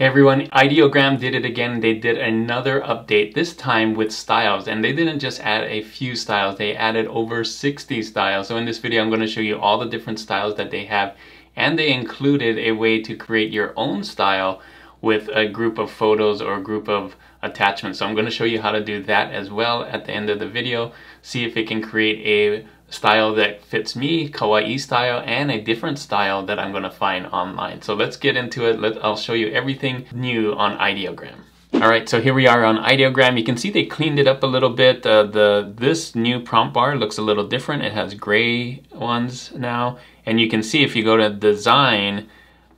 Hey everyone, Ideogram did it again. They did another update, this time with styles. And they didn't just add a few styles, they added over 60 styles. So in this video, I'm gonna show you all the different styles that they have. And they included a way to create your own style with a group of photos or a group of attachments. So I'm gonna show you how to do that as well at the end of the video. See if it can create a style that fits me, kawaii style, and a different style that I'm gonna find online. So let's get into it. Let, I'll show you everything new on Ideogram. All right, so here we are on Ideogram. You can see they cleaned it up a little bit. Uh, the This new prompt bar looks a little different. It has gray ones now. And you can see if you go to design,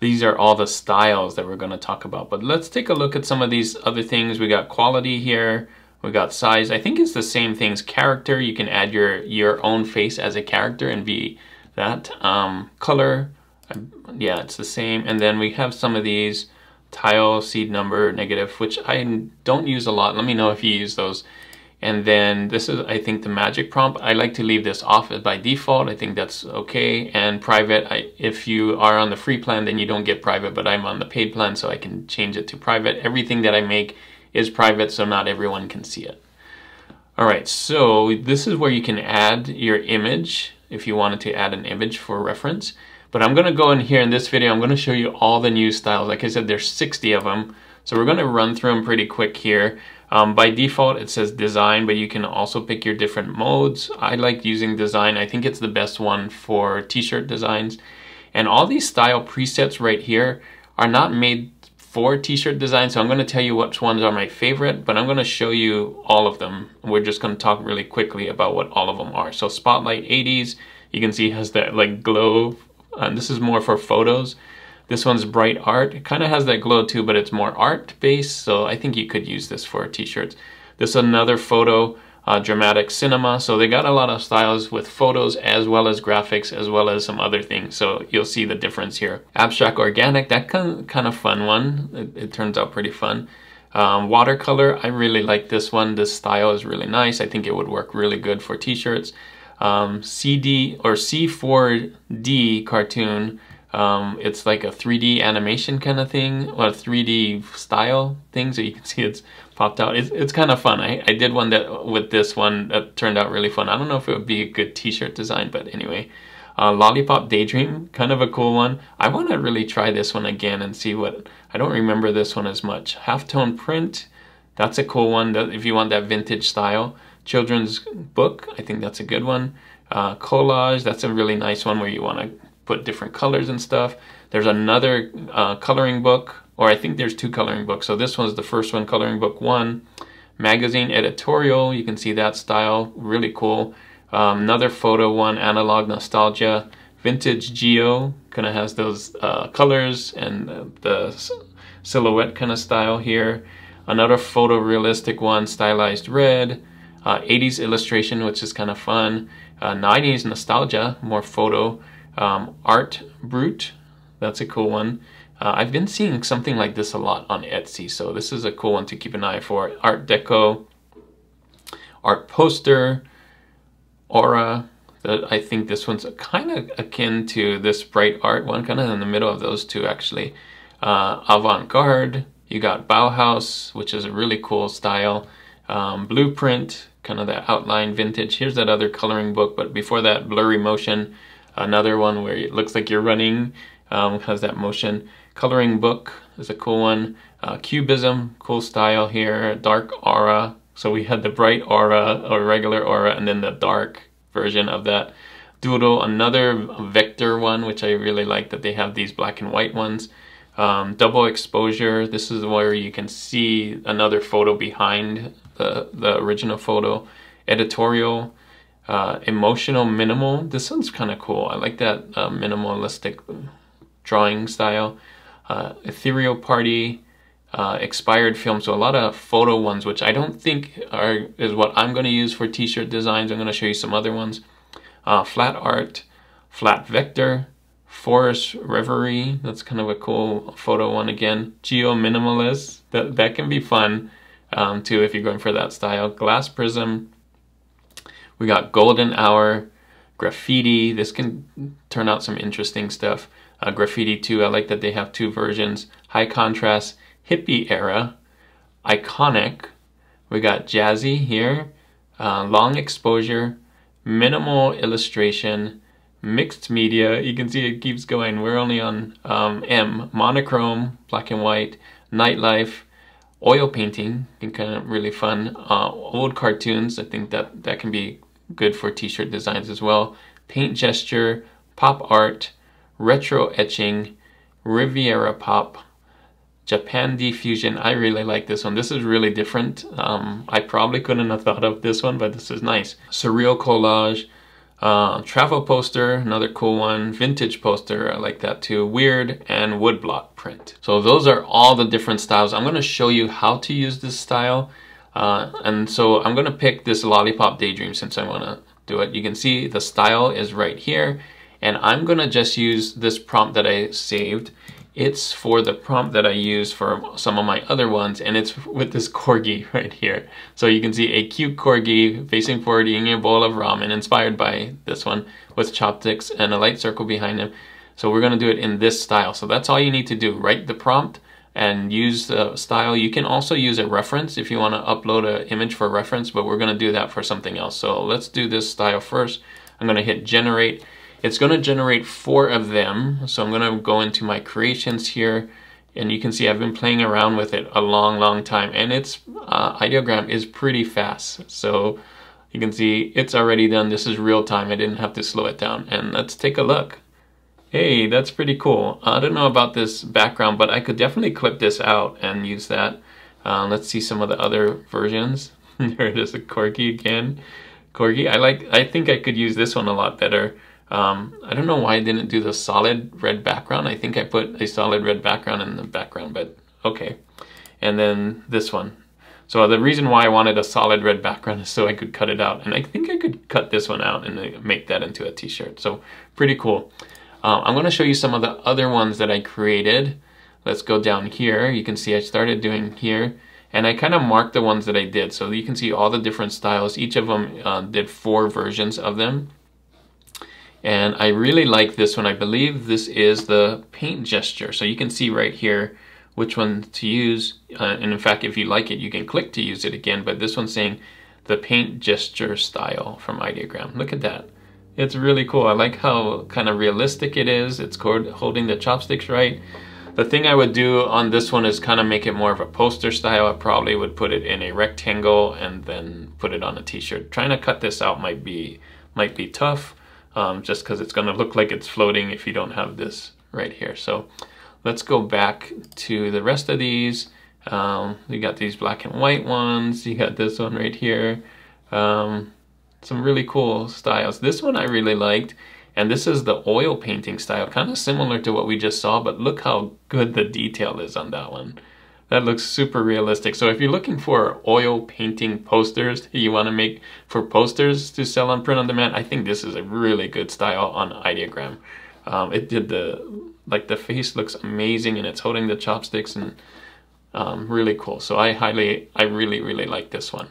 these are all the styles that we're gonna talk about. But let's take a look at some of these other things. We got quality here. We got size. I think it's the same things. Character, you can add your, your own face as a character and be that. Um, color, yeah, it's the same. And then we have some of these tile, seed number, negative, which I don't use a lot. Let me know if you use those. And then this is, I think, the magic prompt. I like to leave this off by default. I think that's okay. And private, I, if you are on the free plan, then you don't get private, but I'm on the paid plan, so I can change it to private. Everything that I make is private so not everyone can see it. All right, so this is where you can add your image if you wanted to add an image for reference. But I'm gonna go in here in this video, I'm gonna show you all the new styles. Like I said, there's 60 of them. So we're gonna run through them pretty quick here. Um, by default, it says design, but you can also pick your different modes. I like using design. I think it's the best one for t-shirt designs. And all these style presets right here are not made for t-shirt design. So I'm going to tell you which ones are my favorite, but I'm going to show you all of them. We're just going to talk really quickly about what all of them are. So Spotlight 80s, you can see has that like glow. And this is more for photos. This one's Bright Art. It kind of has that glow too, but it's more art based. So I think you could use this for t-shirts. This is another photo uh, dramatic cinema. So they got a lot of styles with photos as well as graphics as well as some other things. So you'll see the difference here. Abstract organic, that kind of, kind of fun one. It, it turns out pretty fun. Um, watercolor, I really like this one. This style is really nice. I think it would work really good for t-shirts. Um, CD or C4D cartoon, um, it's like a 3D animation kind of thing, or 3D style thing. So you can see it's popped out. It's, it's kind of fun. I, I did one that with this one that turned out really fun. I don't know if it would be a good t-shirt design, but anyway. Uh, Lollipop Daydream, kind of a cool one. I want to really try this one again and see what, I don't remember this one as much. Halftone Print, that's a cool one that, if you want that vintage style. Children's Book, I think that's a good one. Uh, collage, that's a really nice one where you want to put different colors and stuff. There's another uh, coloring book or I think there's two coloring books. So this one's the first one, coloring book one. Magazine editorial, you can see that style, really cool. Um, another photo one, analog nostalgia. Vintage Geo, kind of has those uh, colors and the silhouette kind of style here. Another photorealistic one, stylized red. Uh, 80s illustration, which is kind of fun. 90s uh, nostalgia, more photo. Um, art brut, that's a cool one. Uh, I've been seeing something like this a lot on Etsy, so this is a cool one to keep an eye for. Art Deco, Art Poster, Aura. I think this one's kind of akin to this Bright Art one, kind of in the middle of those two actually. Uh, Avant-Garde, you got Bauhaus, which is a really cool style. Um, Blueprint, kind of that outline vintage. Here's that other coloring book, but before that, Blurry Motion, another one where it looks like you're running, um, has that motion. Coloring book is a cool one. Uh, Cubism, cool style here. Dark aura. So we had the bright aura or regular aura and then the dark version of that. Doodle, another vector one, which I really like that they have these black and white ones. Um, double exposure, this is where you can see another photo behind the, the original photo. Editorial, uh, emotional minimal, this one's kind of cool. I like that uh, minimalistic drawing style uh, Ethereal Party, uh, expired film. So a lot of photo ones, which I don't think are is what I'm going to use for t-shirt designs. I'm going to show you some other ones. Uh, flat art, flat vector, forest reverie. That's kind of a cool photo one again. Geo minimalist. That that can be fun um, too if you're going for that style. Glass prism. We got golden hour, graffiti. This can turn out some interesting stuff uh, Graffiti 2. I like that they have two versions. High contrast, hippie era, iconic, we got jazzy here, uh, long exposure, minimal illustration, mixed media. You can see it keeps going. We're only on um, M, monochrome, black and white, nightlife, oil painting, can kind of really fun. Uh, old cartoons, I think that that can be good for t-shirt designs as well. Paint gesture, pop art, retro etching, Riviera pop, Japandi Fusion. I really like this one. This is really different. Um, I probably couldn't have thought of this one, but this is nice. Surreal collage, uh, travel poster, another cool one. Vintage poster, I like that too. Weird and woodblock print. So those are all the different styles. I'm gonna show you how to use this style. Uh, and so I'm gonna pick this Lollipop Daydream since I wanna do it. You can see the style is right here. And I'm gonna just use this prompt that I saved it's for the prompt that I use for some of my other ones and it's with this corgi right here. So you can see a cute corgi facing forward eating a bowl of ramen inspired by this one with chopsticks and a light circle behind him. So we're gonna do it in this style. So that's all you need to do. Write the prompt and use the style. You can also use a reference if you wanna upload an image for reference, but we're gonna do that for something else. So let's do this style first. I'm gonna hit generate it's going to generate four of them. So I'm going to go into my creations here and you can see I've been playing around with it a long, long time and its uh, ideogram is pretty fast. So you can see it's already done. This is real time. I didn't have to slow it down and let's take a look. Hey, that's pretty cool. I don't know about this background, but I could definitely clip this out and use that. Uh, let's see some of the other versions. there it is, a Corgi again. Corgi, I like. I think I could use this one a lot better. Um, I don't know why I didn't do the solid red background. I think I put a solid red background in the background, but okay. And then this one. So the reason why I wanted a solid red background is so I could cut it out. And I think I could cut this one out and make that into a t-shirt. So pretty cool. Uh, I'm gonna show you some of the other ones that I created. Let's go down here. You can see I started doing here and I kind of marked the ones that I did. So you can see all the different styles. Each of them uh, did four versions of them. And I really like this one. I believe this is the paint gesture. So you can see right here which one to use. Uh, and in fact, if you like it, you can click to use it again. But this one's saying the paint gesture style from Ideogram. Look at that. It's really cool. I like how kind of realistic it is. It's holding the chopsticks right. The thing I would do on this one is kind of make it more of a poster style. I probably would put it in a rectangle and then put it on a t-shirt. Trying to cut this out might be might be tough um, just because it's going to look like it's floating if you don't have this right here. So let's go back to the rest of these. Um, you got these black and white ones. You got this one right here. Um, some really cool styles. This one I really liked. And this is the oil painting style, kind of similar to what we just saw, but look how good the detail is on that one. That looks super realistic. So if you're looking for oil painting posters you want to make for posters to sell on print on demand, I think this is a really good style on Ideogram. Um, it did the, like the face looks amazing and it's holding the chopsticks and um, really cool. So I highly, I really, really like this one.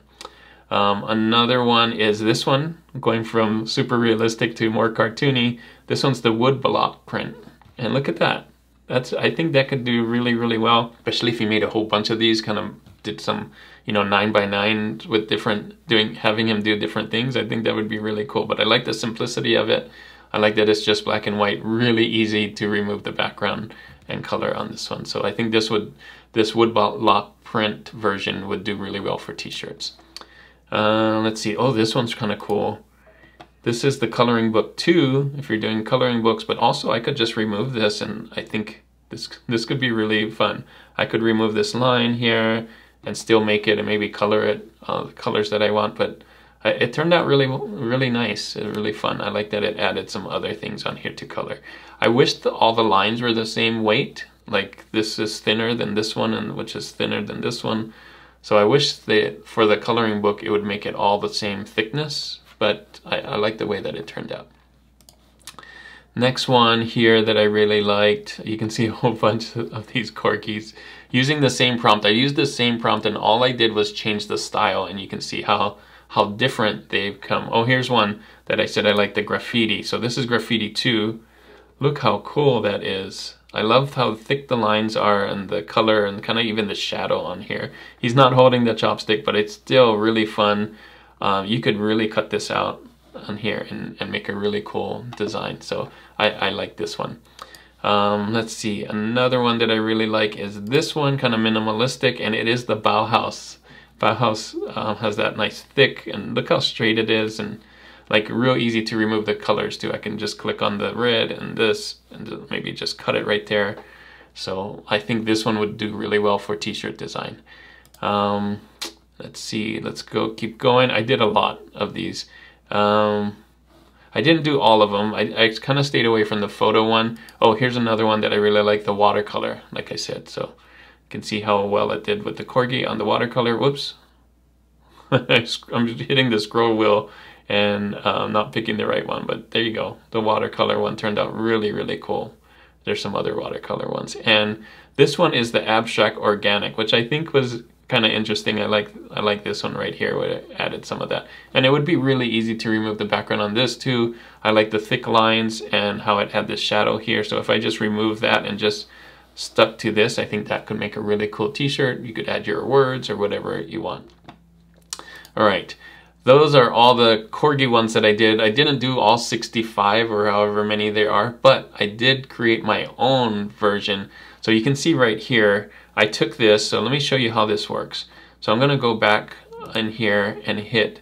Um, another one is this one, going from super realistic to more cartoony. This one's the wood block print. And look at that that's I think that could do really really well. Especially if you made a whole bunch of these kind of did some you know nine by nine with different doing having him do different things I think that would be really cool. But I like the simplicity of it. I like that it's just black and white really easy to remove the background and color on this one. So I think this would this wood block print version would do really well for t-shirts. Uh, let's see. Oh this one's kind of cool this is the coloring book too, if you're doing coloring books, but also I could just remove this and I think this, this could be really fun. I could remove this line here and still make it and maybe color it, uh, the colors that I want, but it turned out really, really nice, and really fun. I like that it added some other things on here to color. I wish the, all the lines were the same weight, like this is thinner than this one and which is thinner than this one. So I wish that for the coloring book, it would make it all the same thickness but I, I like the way that it turned out. Next one here that I really liked, you can see a whole bunch of these corgis using the same prompt. I used the same prompt and all I did was change the style and you can see how, how different they've come. Oh, here's one that I said I like the graffiti. So this is graffiti 2. Look how cool that is. I love how thick the lines are and the color and kind of even the shadow on here. He's not holding the chopstick, but it's still really fun. Um, you could really cut this out on here and, and make a really cool design. So I, I like this one. Um, let's see, another one that I really like is this one, kind of minimalistic, and it is the Bauhaus. Bauhaus uh, has that nice thick, and look how straight it is, and like real easy to remove the colors too. I can just click on the red and this, and maybe just cut it right there. So I think this one would do really well for t-shirt design. Um, let's see, let's go, keep going. I did a lot of these. Um, I didn't do all of them. I, I kind of stayed away from the photo one. Oh, here's another one that I really like, the watercolor, like I said. So you can see how well it did with the corgi on the watercolor. Whoops. I'm just hitting the scroll wheel and uh, not picking the right one, but there you go. The watercolor one turned out really, really cool. There's some other watercolor ones. And this one is the abstract organic, which I think was kind of interesting. I like I like this one right here where it added some of that. And it would be really easy to remove the background on this too. I like the thick lines and how it had this shadow here. So if I just remove that and just stuck to this, I think that could make a really cool t-shirt. You could add your words or whatever you want. All right, those are all the Corgi ones that I did. I didn't do all 65 or however many there are, but I did create my own version. So you can see right here, I took this, so let me show you how this works. So I'm gonna go back in here and hit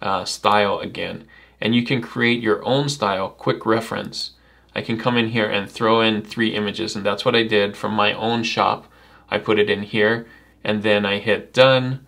uh, style again. And you can create your own style, quick reference. I can come in here and throw in three images and that's what I did from my own shop. I put it in here and then I hit done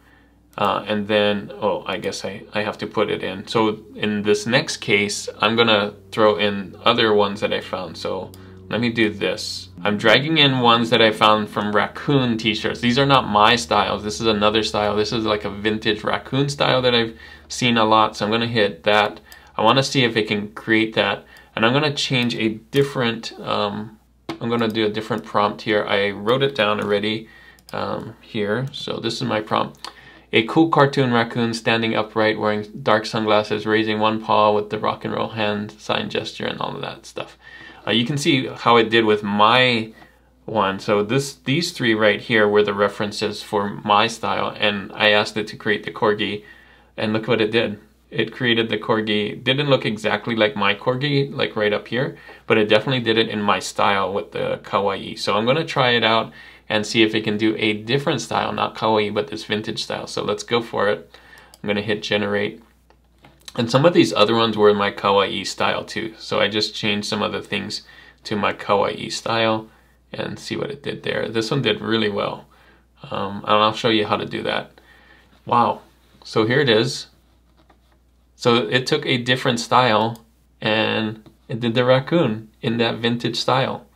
uh, and then, oh, I guess I, I have to put it in. So in this next case, I'm gonna throw in other ones that I found. So let me do this. I'm dragging in ones that I found from raccoon t-shirts. These are not my styles. This is another style. This is like a vintage raccoon style that I've seen a lot. So I'm gonna hit that. I wanna see if it can create that. And I'm gonna change a different, um, I'm gonna do a different prompt here. I wrote it down already um, here. So this is my prompt. A cool cartoon raccoon standing upright wearing dark sunglasses, raising one paw with the rock and roll hand sign gesture and all of that stuff. Uh, you can see how it did with my one. So this, these three right here were the references for my style, and I asked it to create the corgi, and look what it did. It created the corgi. Didn't look exactly like my corgi, like right up here, but it definitely did it in my style with the kawaii. So I'm gonna try it out and see if it can do a different style, not kawaii, but this vintage style. So let's go for it. I'm gonna hit generate. And some of these other ones were in my kawaii style too. So I just changed some of the things to my kawaii style and see what it did there. This one did really well. Um, and I'll show you how to do that. Wow. So here it is. So it took a different style and it did the raccoon in that vintage style.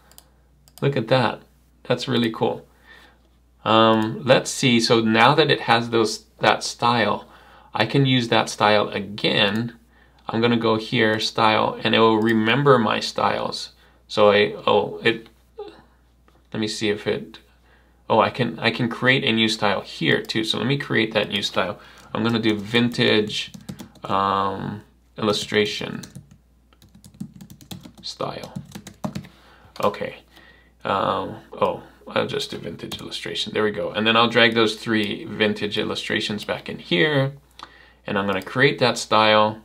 Look at that. That's really cool. Um, let's see. So now that it has those that style, I can use that style again. I'm gonna go here, style, and it will remember my styles. So I, oh, it, let me see if it, oh, I can, I can create a new style here too. So let me create that new style. I'm gonna do vintage um, illustration style. Okay. Um, oh, I'll just do vintage illustration. There we go. And then I'll drag those three vintage illustrations back in here and I'm going to create that style.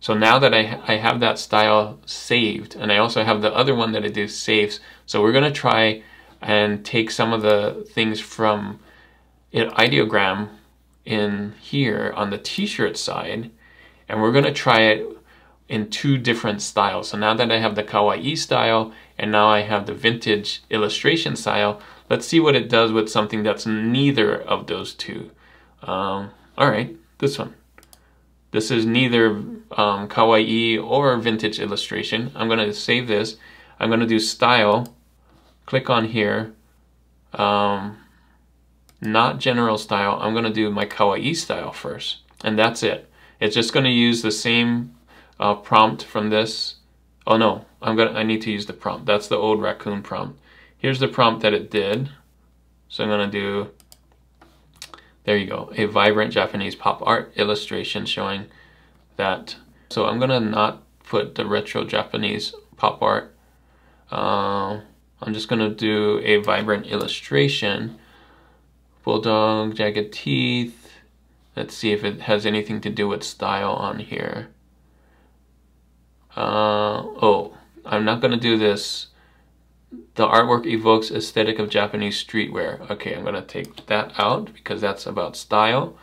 So now that I, I have that style saved, and I also have the other one that I did saves, so we're going to try and take some of the things from an ideogram in here on the t-shirt side, and we're going to try it in two different styles. So now that I have the kawaii style, and now I have the vintage illustration style, let's see what it does with something that's neither of those two. Um, all right this one. This is neither um, kawaii or vintage illustration. I'm gonna save this. I'm gonna do style, click on here, um, not general style. I'm gonna do my kawaii style first, and that's it. It's just gonna use the same uh, prompt from this. Oh no, I'm gonna, I need to use the prompt. That's the old raccoon prompt. Here's the prompt that it did. So I'm gonna do there you go, a vibrant Japanese pop art illustration showing that. So I'm gonna not put the retro Japanese pop art. Uh, I'm just gonna do a vibrant illustration. Bulldog, jagged teeth. Let's see if it has anything to do with style on here. Uh, oh, I'm not gonna do this. The artwork evokes aesthetic of Japanese streetwear. Okay, I'm gonna take that out because that's about style.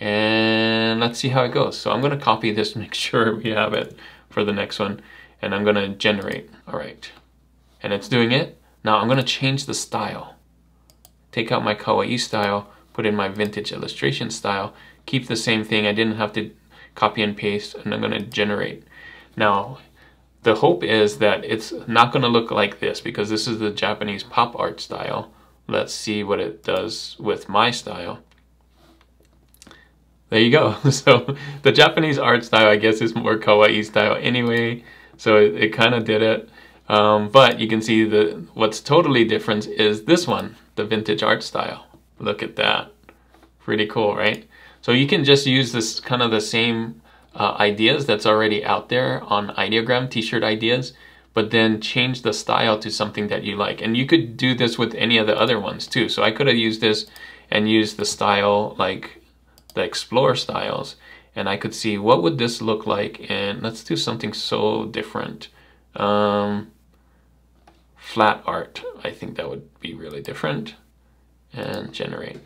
And let's see how it goes. So I'm gonna copy this, make sure we have it for the next one. And I'm gonna generate, all right. And it's doing it. Now I'm gonna change the style. Take out my kawaii style, put in my vintage illustration style, keep the same thing. I didn't have to copy and paste and I'm gonna generate. Now, the hope is that it's not gonna look like this because this is the Japanese pop art style. Let's see what it does with my style. There you go. So the Japanese art style, I guess, is more kawaii style anyway. So it, it kind of did it. Um, but you can see the what's totally different is this one, the vintage art style. Look at that. Pretty cool, right? So you can just use this kind of the same uh, ideas that's already out there on Ideogram, t-shirt ideas, but then change the style to something that you like. And you could do this with any of the other ones too. So I could have used this and used the style like the Explore styles and I could see what would this look like and let's do something so different. Um, flat art, I think that would be really different and generate.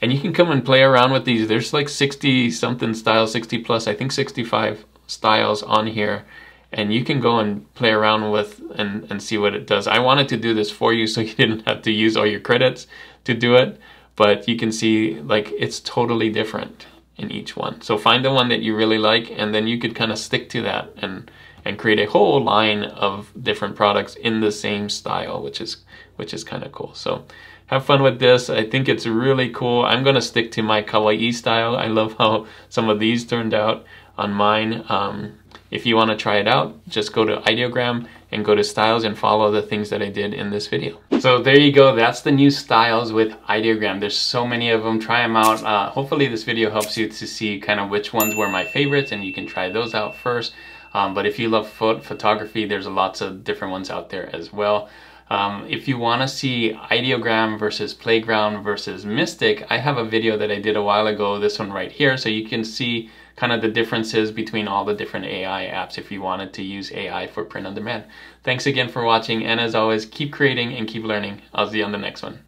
And you can come and play around with these. There's like 60 something styles, 60 plus, I think 65 styles on here. And you can go and play around with and, and see what it does. I wanted to do this for you so you didn't have to use all your credits to do it. But you can see like it's totally different in each one. So find the one that you really like and then you could kind of stick to that and and create a whole line of different products in the same style, which is which is kind of cool. So have fun with this. I think it's really cool. I'm gonna stick to my kawaii style. I love how some of these turned out on mine. Um, if you wanna try it out, just go to Ideogram and go to styles and follow the things that I did in this video. So there you go, that's the new styles with Ideogram. There's so many of them, try them out. Uh, hopefully this video helps you to see kind of which ones were my favorites and you can try those out first. Um, but if you love photography, there's lots of different ones out there as well. Um, if you want to see Ideogram versus Playground versus Mystic, I have a video that I did a while ago, this one right here, so you can see kind of the differences between all the different AI apps if you wanted to use AI for print on demand. Thanks again for watching, and as always, keep creating and keep learning. I'll see you on the next one.